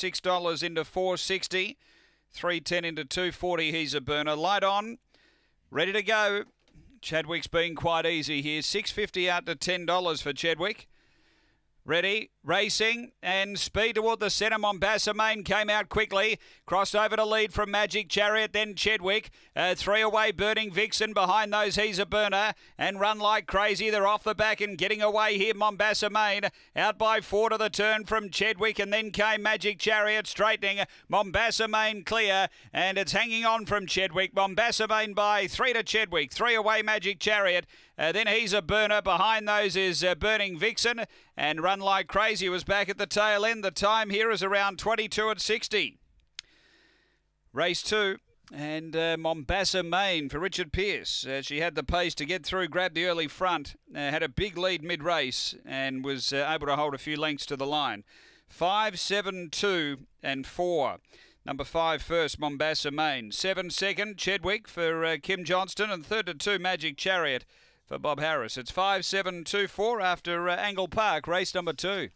six dollars into four sixty, three ten into two forty. He's a burner. Light on, ready to go. Chadwick's been quite easy here. Six fifty out to ten dollars for Chadwick. Ready, racing, and speed toward the centre. Mombasa Main came out quickly, crossed over to lead from Magic Chariot, then Chedwick. Uh, three away, Burning Vixen. Behind those, he's a burner, and run like crazy. They're off the back and getting away here. Mombasa Main out by four to the turn from Chedwick, and then came Magic Chariot straightening. Mombasa Main clear, and it's hanging on from Chedwick. Mombasa Main by three to Chedwick, three away, Magic Chariot. Uh, then he's a burner. Behind those is uh, Burning Vixen. And Run Like Crazy was back at the tail end. The time here is around 22 and 60. Race two. And uh, Mombasa Main for Richard Pierce. Uh, she had the pace to get through, grabbed the early front, uh, had a big lead mid race, and was uh, able to hold a few lengths to the line. Five, seven, two, and four. Number five first, Mombasa Main. Seven second, Chedwick for uh, Kim Johnston, and third to two, Magic Chariot for Bob Harris. It's 5 7 2 4 after uh, Angle Park, race number two.